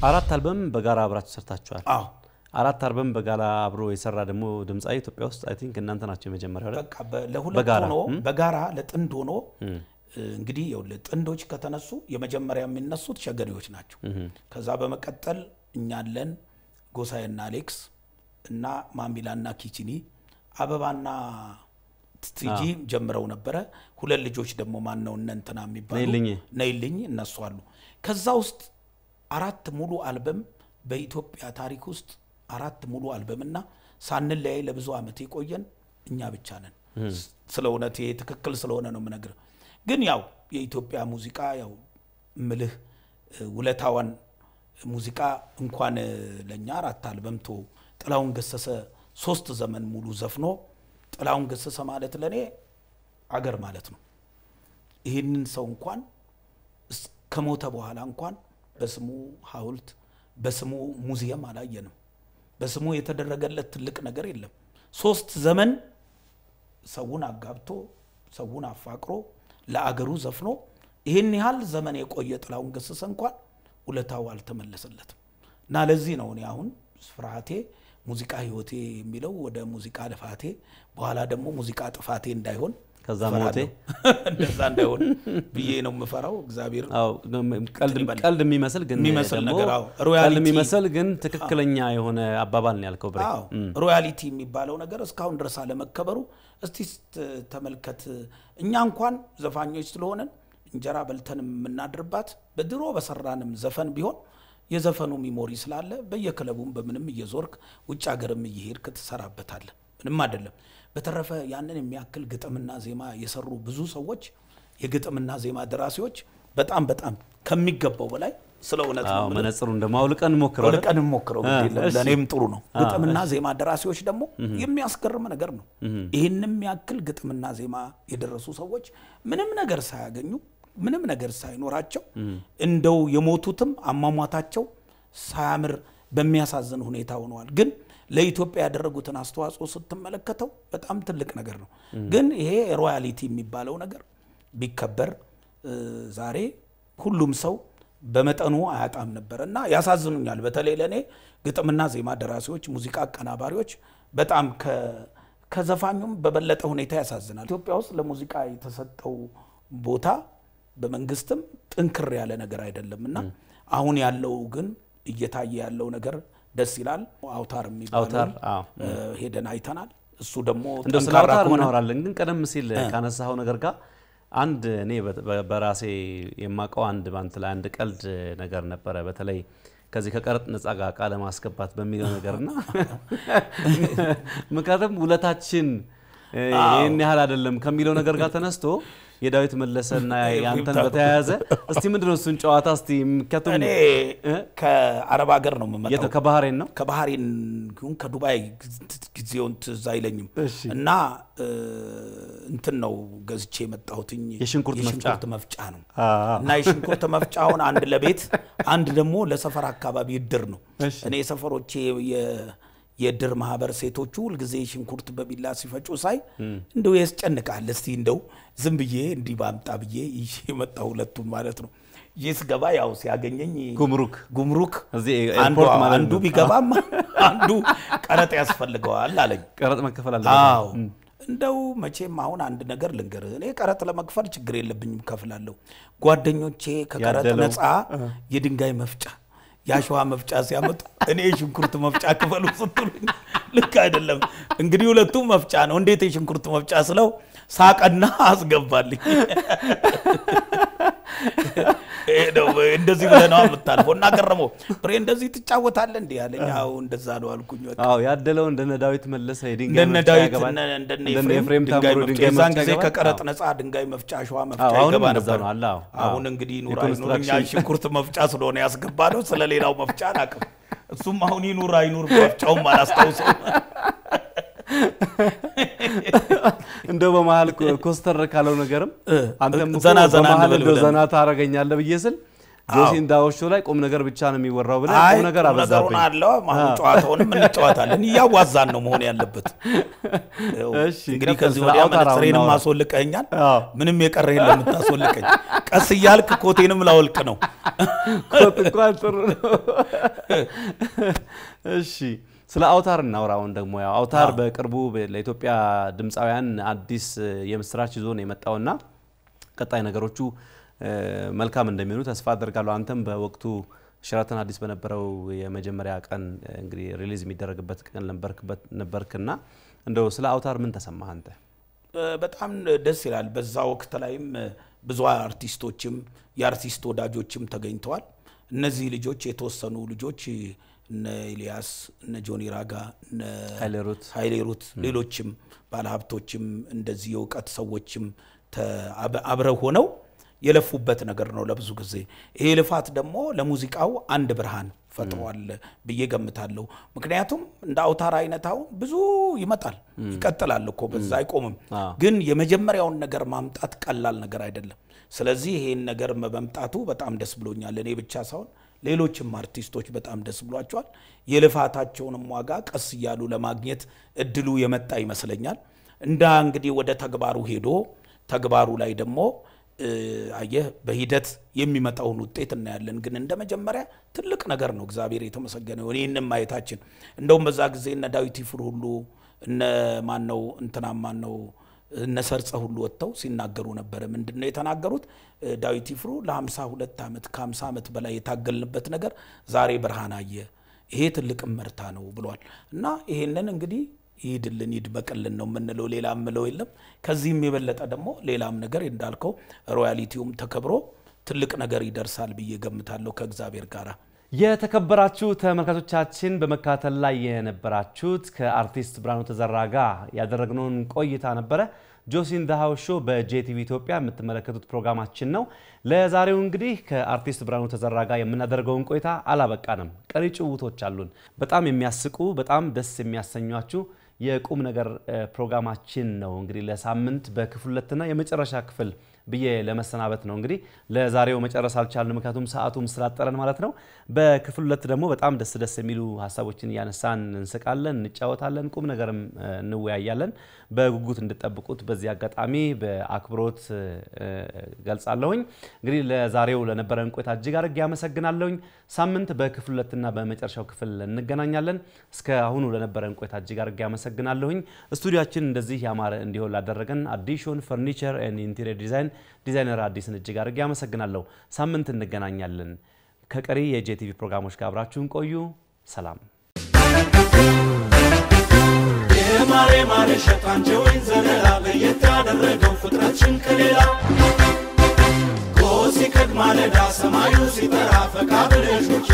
አራት አልበም በጋራ አብራችሁ ሰርታችኋል። አዎ አራት አልበም በጋራ አብሮ የሰራ ደግሞ ድምፃዊ ኢትዮጵያ ውስጥ I think እናንተ ናቸው የመጀመሪያው? በቃ ለሁለት ሆኖ? በጋራ ለጥንድ ሆኖ እንግዲህ ጥንዶች ከተነሱ የመጀመሪያ የሚነሱት ሸገሪዎች ናቸው። ከዛ በመቀጠል እኛለን ጎሳዬና አሌክስ እና ማሚላና ኪቺኒ አበባና ቲጂ ጀምረው ነበረ። ሁለት ልጆች ደግሞ ማን ነው እነ እንትና የሚባሉ ነይልኝ። ነይልኝ እነሱ አሉ። ከዛ ውስጥ አራት ሙሉ አልበም በኢትዮጵያ ታሪክ ውስጥ አራት ሙሉ አልበም እና ሳንለያይ ለብዙ ዓመት የቆየን እኛ ብቻ ነን። ስለ እውነት ይሄ ትክክል ስለሆነ ነው የምነግርህ። ግን ያው የኢትዮጵያ ሙዚቃ ያው ምልህ ውለታዋን ሙዚቃ እንኳን ለእኛ አራት አልበም ቶ ጥላሁን ገሰሰ ሶስት ዘመን ሙሉ ዘፍኖ ጥላሁን ገሰሰ ማለት ለእኔ አገር ማለት ነው። ይህንን ሰው እንኳን ከሞተ በኋላ እንኳን በስሙ ሐውልት በስሙ ሙዚየም አላየንም። በስሙ የተደረገለት ትልቅ ነገር የለም። ሶስት ዘመን ሰውን አጋብቶ ሰውን አፋቅሮ ለአገሩ ዘፍኖ ይህን ያህል ዘመን የቆየ ጥላሁን ገሰሰ እንኳን ውለታው አልተመለሰለትም እና ለዚህ ነው እኔ አሁን ፍርሃቴ ሙዚቃ ህይወቴ የሚለው ወደ ሙዚቃ ልፋቴ በኋላ ደግሞ ሙዚቃ ጥፋቴ እንዳይሆን ከዛ ሞቴ እንደዛ እንዳይሆን ብዬ ነው የምፈራው። እግዚአብሔር ቀልድ የሚመስል ግን የሚመስል ነገር፣ ቀልድ የሚመስል ግን ትክክለኛ የሆነ አባባል ነው ያልከው ብሬ። ሮያሊቲ የሚባለው ነገር እስካሁን ድረስ አለመከበሩ እስቲ ተመልከት። እኛ እንኳን ዘፋኞች ስለሆነን እንጀራ በልተን የምናድርባት በድሮ በሰራንም ዘፈን ቢሆን የዘፈኑ memory ስላለ በየክለቡም በምንም እየዞርክ ውጭ ሀገርም እየሄድክ ትሰራበታለህ። ምንም አይደለም። በተረፈ ያንን የሚያክል ግጥምና ዜማ የሰሩ ብዙ ሰዎች የግጥምና ዜማ ደራሲዎች በጣም በጣም ከሚገባው በላይ ስለ እውነት ነው መነጽሩን ደግሞ አውልቀን ሞክረው ልቀን ሞክረው ለእኔም ጥሩ ነው። ግጥምና ዜማ ደራሲዎች ደግሞ የሚያስገርም ነገር ነው። ይህንም ያክል ግጥምና ዜማ የደረሱ ሰዎች ምንም ነገር ሳያገኙ ምንም ነገር ሳይኖራቸው እንደው የሞቱትም አሟሟታቸው ሳያምር በሚያሳዝን ሁኔታ ሆነዋል። ግን ለኢትዮጵያ ያደረጉትን አስተዋጽኦ ስትመለከተው በጣም ትልቅ ነገር ነው። ግን ይሄ ሮያሊቲ የሚባለው ነገር ቢከበር ዛሬ ሁሉም ሰው በመጠኑ አያጣም ነበር እና ያሳዝኑኛል። በተለይ ለእኔ ግጥምና ዜማ ደራሲዎች፣ ሙዚቃ አቀናባሪዎች በጣም ከዘፋኙም በበለጠ ሁኔታ ያሳዝናል። ኢትዮጵያ ውስጥ ለሙዚቃ የተሰጠው ቦታ በመንግስትም ጥንክር ያለ ነገር አይደለም እና አሁን ያለው ግን እየታየ ያለው ነገር ደስ ይላል። አውታር የሚባለው ሄደን አይተናል። እሱ ደግሞ እንደው ስለ አውታር እናወራለን፣ ግን ቀደም ሲል ካነሳኸው ነገር ጋር አንድ እኔ በራሴ የማውቀው አንድ ባንት ላይ አንድ ቀልድ ነገር ነበረ። በተለይ ከዚህ ከቀረጥ ነጻ ጋር ቃለ ማስገባት በሚለው ነገርና ምክንያቱም ውለታችን ይህን ያህል አይደለም ከሚለው ነገር ጋር ተነስቶ የዳዊት መለሰና ያንተን በተያያዘ እስቲ ምንድነው እሱን ጨዋታ? እስቲ ምክንያቱም እኔ? ከአረብ ሀገር ነው የምመጣው። ከባህሬን ነው? ከባህሬን ከዱባይ ጊዜውን ትዝ አይለኝም። እና እንትን ነው ገዝቼ የመጣሁትኝ የሽንኩርት መፍጫ። ነው። እና የሽንኩርት መፍጫውን አንድ ለቤት አንድ ደግሞ ለሰፈር አካባቢ እድር ነው። እኔ የሰፈሮቼ የ- የእድር ማህበር ሴቶቹ ሁልጊዜ ሽንኩርት በቢላ ሲፈጩ ሳይ እንደው ያስጨንቃል። እስቲ እንደው ዝም ብዬ እንዲህ ባምጣ ብዬ ይዤ የመጣሁ ሁለቱን ማለት ነው። ይህ ስገባ ያው ሲያገኘኝ ጉምሩክ ጉምሩክ አንዱ ቢገባም አንዱ ቀረጥ ያስፈልገዋል አለኝ። ቀረጥ መከፈል አለ አዎ እንደው መቼም አሁን አንድ ነገር ልንገርህ፣ እኔ ቀረጥ ለመክፈል ችግር የለብኝም ከፍላለሁ። ጓደኞቼ ከቀረጥ ነፃ የድንጋይ መፍጫ የአሸዋ መፍጫ ሲያመጡ እኔ የሽንኩርት መፍጫ ክፈሉ ስትሉኝ ልክ አይደለም። እንግዲህ ሁለቱም መፍጫ ነው። እንዴት የሽንኩርት መፍጫ ስለው ሳቀና አስገባልኝ። እንደዚህ ብለህ ነው የምታልፈው። እና ገረመው ብሬ እንደዚህ ትጫወታለህ እንዲህ ያለኝ። አዎ እንደዛ ነው አልኩኝ። አዎ ያደለው እንደነ ዳዊት መለሰ እንደነ ዳዊት እንደነ ኤፍሬም ድንጋይ ታምሩ መፍጫ ድንጋይ የዛን ጊዜ ከቀረጥ ነፃ ድንጋይ መፍጫ አሸዋ መፍጫ ይገባ ነበር። አሁን እንግዲህ አይኑር እኛ ሽንኩርት መፍጫ ስለሆነ ያስገባ ነው። ስለ ሌላው መፍጫ አላውቅም። እሱም አሁን ይኑር አይኑር መፍጫውም አላስታውሰው። እንደው በመሀል ኮስተር ካለው ነገርም አንተም ዘና ዘና ታረገኛለህ ብዬ ስል ጆሲ in the house show ላይ ቁም ነገር ብቻ ነው የሚወራው ብለህ ቁም ነገር አበዛብኝ። አለው ጨዋታውንም እንጫወታለን። እያዋዛን ነው መሆን ያለበት። እንግዲህ ከዚህ ወዲያ መነጽሬንም ማስወልቀኛል። ምንም የቀረ የለም የምታስወልቀኝ። ቀስ እያልክ ኮቴንም ላወልቅ ነው። ኮት እንኳን ጥሩ ነው። እሺ ስለ አውታር እናውራ። አሁን ደግሞ ያው አውታር በቅርቡ ለኢትዮጵያ ድምፃውያን አዲስ የምስራች ይዞ ነው የመጣውና ቀጣይ ነገሮቹ መልካም እንደሚሆኑ ተስፋ አደርጋለሁ። አንተም በወቅቱ ሸራተን አዲስ በነበረው የመጀመሪያ ቀን እንግዲህ release የሚደረግበት ቀን ነበርክና እንደው ስለ አውታር ምን ተሰማህ አንተ? በጣም ደስ ይላል። በዛ ወቅት ላይም ብዙ አርቲስቶችም የአርቲስት ወዳጆችም ተገኝተዋል። እነዚህ ልጆች የተወሰኑ ልጆች እነ ኤልያስ እነ ጆኒ ራጋ እነ ኃይሌ ሩት ሌሎችም ባለሀብቶችም እንደዚህ የእውቀት ሰዎችም አብረው ሆነው የለፉበት ነገር ነው ለብዙ ጊዜ። ይሄ ልፋት ደግሞ ለሙዚቃው አንድ ብርሃን ፈጥሯል ብዬ ገምታለሁ። ምክንያቱም እንደ አውታር አይነት አሁን ብዙ ይመጣል ይቀጥላል እኮ በዛ አይቆምም። ግን የመጀመሪያውን ነገር ማምጣት ቀላል ነገር አይደለም። ስለዚህ ይሄን ነገር መምጣቱ በጣም ደስ ብሎኛል። እኔ ብቻ ሳይሆን ሌሎችም አርቲስቶች በጣም ደስ ብሏቸዋል። የልፋታቸውንም ዋጋ ቀስ እያሉ ለማግኘት እድሉ የመጣ ይመስለኛል። እንዳ እንግዲህ ወደ ተግባሩ ሄዶ ተግባሩ ላይ ደግሞ አየህ በሂደት የሚመጣውን ውጤት እናያለን። ግን እንደ መጀመሪያ ትልቅ ነገር ነው። እግዚአብሔር የተመሰገነ ይሁን ይህንም ማየታችን። እንደውም በዛ ጊዜ እነ ዳዊት ይፍሩ ሁሉ እነ ማን ነው እንትና ማን ነው እነ ሰርጸ ሁሉ ወጥተው ሲናገሩ ነበረ። ምንድን ነው የተናገሩት? ዳዊት ይፍሩ ለ52 ዓመት ከ50 ዓመት በላይ የታገልንበት ነገር ዛሬ ብርሃን አየ። ይሄ ትልቅ እመርታ ነው ብሏል። እና ይሄንን እንግዲህ ይሂድልን ይድበቅልን ነው የምንለው። ሌላ ምለው የለም። ከዚህም የበለጠ ደግሞ ሌላም ነገር እንዳልከው ሮያሊቲውም ተከብሮ ትልቅ ነገር ይደርሳል ብዬ ገምታለሁ ከእግዚአብሔር ጋር። የተከበራችሁ ተመልካቾቻችን በመከታተል ላይ የነበራችሁት ከአርቲስት ብርሃኑ ተዘራ ጋር ያደረግነውን ቆይታ ነበረ። ጆሲን ዳሃው ሾው በጄቲቪ ኢትዮጵያ የምትመለከቱት ፕሮግራማችን ነው። ለዛሬው እንግዲህ ከአርቲስት ብርሃኑ ተዘራ ጋር የምናደርገውን ቆይታ አላበቃንም። ቀሪ ጭውቶች አሉን። በጣም የሚያስቁ በጣም ደስ የሚያሰኟችሁ የቁም ነገር ፕሮግራማችን ነው። እንግዲህ ለሳምንት በክፍል ሁለትና የመጨረሻ ክፍል ብዬ ለመሰናበት ነው። እንግዲህ ለዛሬው መጨረስ አልቻልን፣ ምክንያቱም ሰዓቱም ስላጠረን ማለት ነው። በክፍል ሁለት ደግሞ በጣም ደስ ደስ የሚሉ ሀሳቦችን እያነሳን እንስቃለን፣ እንጫወታለን፣ ቁም ነገርም እንወያያለን። በጉጉት እንድጠብቁት በዚህ አጋጣሚ በአክብሮት ገልጻለሁኝ። እንግዲህ ለዛሬው ለነበረን ቆይታ እጅግ አድርጌ ያመሰግናለሁኝ። ሳምንት በክፍል ሁለትና በመጨረሻው ክፍል እንገናኛለን። እስከ አሁኑ ለነበረን ቆይታ እጅግ አድርጌ ያመሰግናለሁኝ። ስቱዲያችን እንደዚህ ያማረ እንዲሆን ላደረገን አዲሽን furniture interior design designer አዲስን እጅግ አድርጌ ያመሰግናለሁ። ሳምንት እንገናኛለን። ከቀሪ የጄቲቪ ፕሮግራሞች ጋር አብራችሁን ቆዩ። ሰላም። የማሬ ማሬ ሸጣንቼ ወይን ዘለላ ለየት ያደረገው ፍጥረትሽን ከሌላ ጎህ ማለዳ ሰማዩ ሲጠራ ፈካ ብለሽ ውጪ